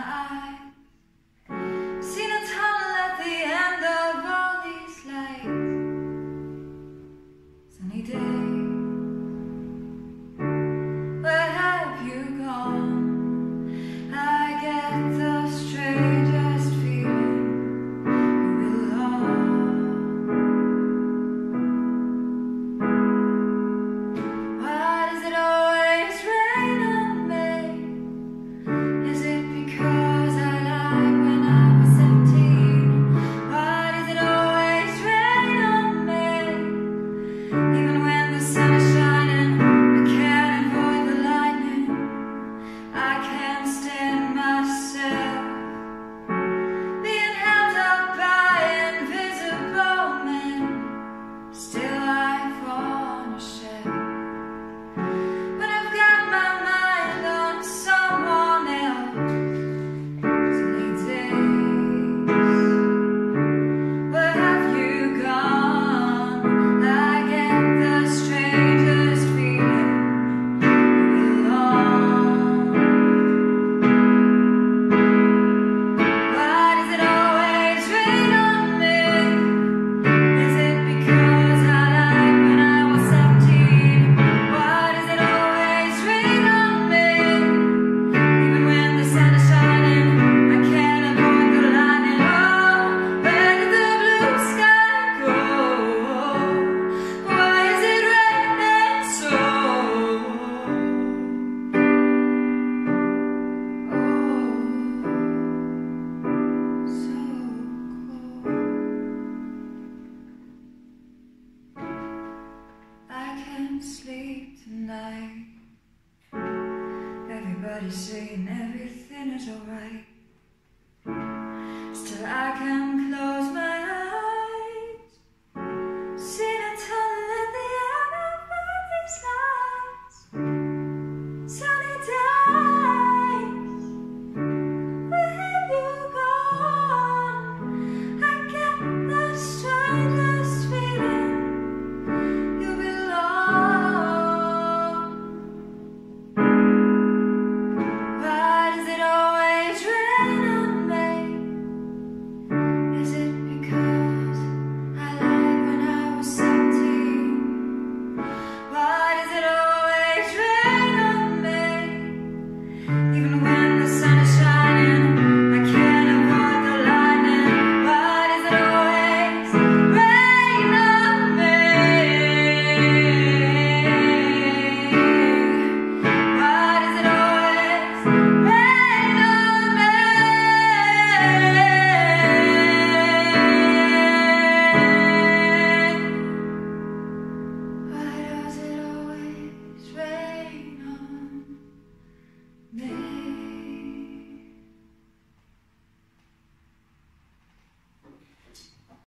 I Everybody's saying everything is alright.